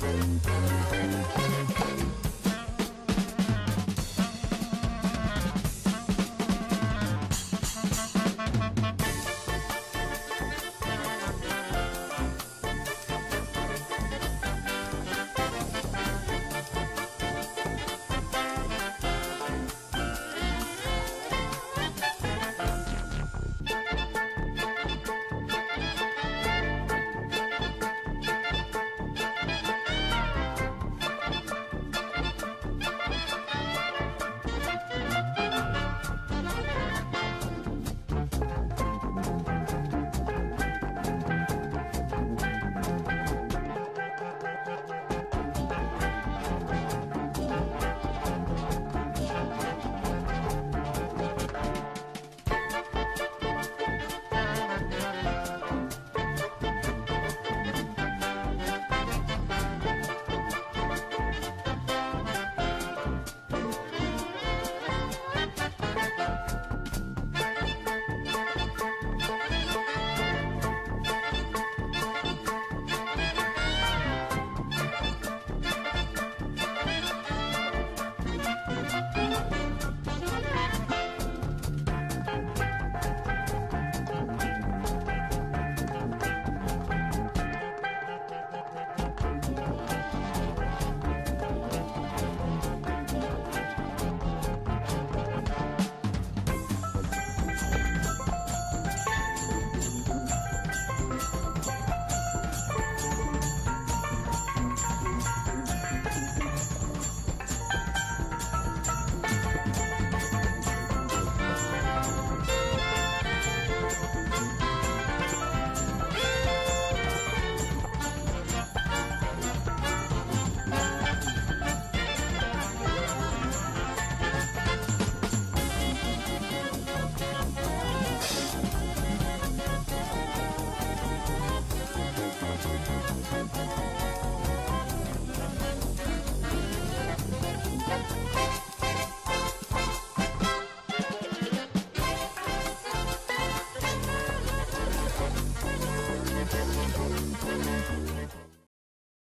Música